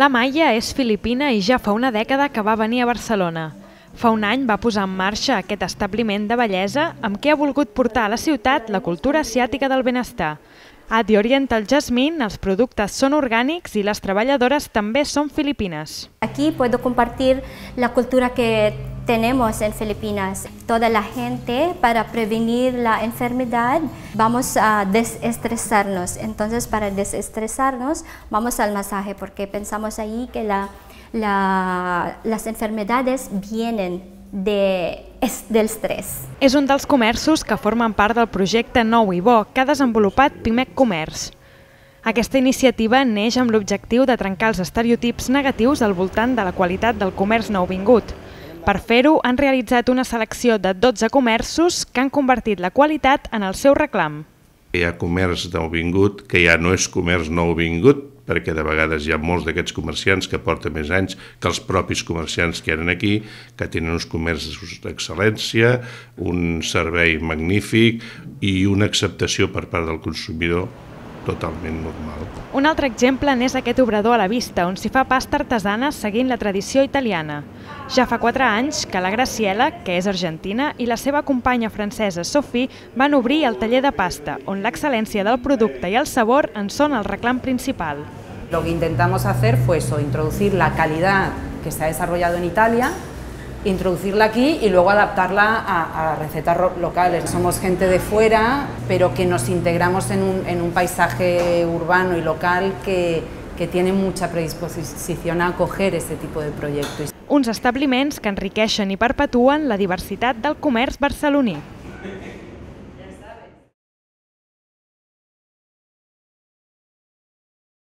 La Maia és filipina i ja fa una dècada que va venir a Barcelona. Fa un any va posar en marxa aquest establiment de bellesa amb què ha volgut portar a la ciutat la cultura asiàtica del benestar. A The Oriental Jasmine els productes són orgànics i les treballadores també són filipines. Aquí puedo compartir la cultura que tenemos en Filipinas. Toda la gente, para prevenir la enfermedad, vamos a desestresarnos. Entonces, para desestresarnos, vamos al masaje, porque pensamos ahí que la, la, las enfermedades vienen de, es, del estrès. És un dels comerços que formen part del projecte Nou i Bo que ha desenvolupat Pimec Comerç. Aquesta iniciativa neix amb l'objectiu de trencar els estereotips negatius al voltant de la qualitat del comerç nouvingut. Per fer-ho, han realitzat una selecció de 12 comerços que han convertit la qualitat en el seu reclam. Hi ha comerç nouvingut que ja no és comerç nouvingut, perquè de vegades hi ha molts d'aquests comerciants que porten més anys que els propis comerciants que eren aquí, que tenen uns comerços d'excel·lència, un servei magnífic i una acceptació per part del consumidor totalment normal. Un altre exemple n'és aquest obrador a la vista, on s'hi fa pasta artesana seguint la tradició italiana. Ja fa quatre anys que la Graciela, que és argentina, i la seva companya francesa Sophie van obrir el taller de pasta, on l'excel·lència del producte i el sabor en són el reclam principal. Lo que intentamos hacer fue eso, introducir la calidad que se ha desarrollado en Italia, introducirla aquí y luego adaptarla a, a recetas locales. Somos gente de fuera, pero que nos integramos en un, en un paisaje urbano y local que, que tiene mucha predisposición a acoger ese tipo de proyectos. Uns establiments que enriqueixen i perpetuen la diversitat del comerç barceloní.